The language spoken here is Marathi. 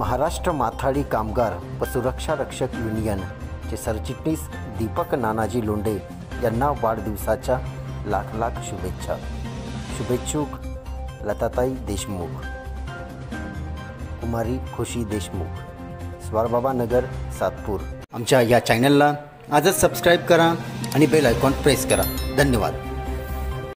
महाराष्ट्र माथाडी कामगार व सुरक्षा रक्षक युनियनचे सरचिटणीस दीपक नानाजी लोंढे यांना वाढदिवसाच्या लाख लाख शुभेच्छा. शुभेच्छुक लताताई देशमुख. कुमारी खुशी देशमुख. स्वारबाबा नगर सातपूर. आमच्या या चॅनलला आजच सबस्क्राईब करा आणि बेल आयकॉन प्रेस करा. धन्यवाद.